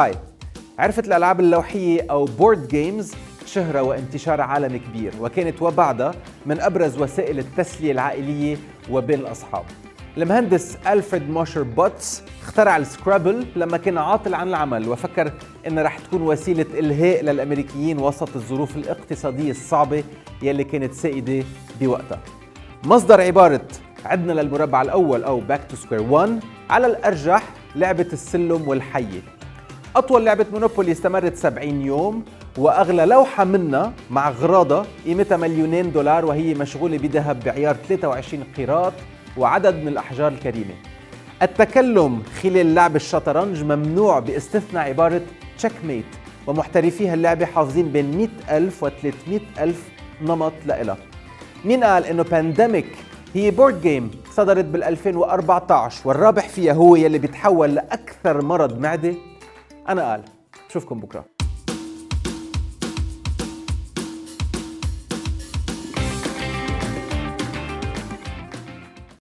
هاي عرفت الألعاب اللوحية أو board games شهرة وانتشار عالمي كبير وكانت وبعدها من أبرز وسائل التسلية العائلية وبين الأصحاب. المهندس ألفريد موشر بوتس اخترع ال Scrabble لما كان عاطل عن العمل وفكر انها رح تكون وسيلة إلهاء للأمريكيين وسط الظروف الاقتصادية الصعبة يلي كانت سائدة بوقتها. مصدر عبارة عدنا للمربع الأول أو back to square 1 على الأرجح لعبة السلم والحية. أطول لعبة Monopoly استمرت 70 يوم وأغلى لوحة منها مع غراضها قيمتها مليونين دولار وهي مشغولة بذهب بعيار 23 قيراط وعدد من الأحجار الكريمة. التكلم خلال لعب الشطرنج ممنوع باستثناء عبارة checkmate ومحترفي هاللعبة حافظين بين 100 ألف و 300 ألف نمط لإلها. مين قال إنه Pandemic هي بورد جيم صدرت بال 2014 والرابح فيها هو يلي بيتحول لأكثر مرض معدة أنا قال بشوفكم بكرة.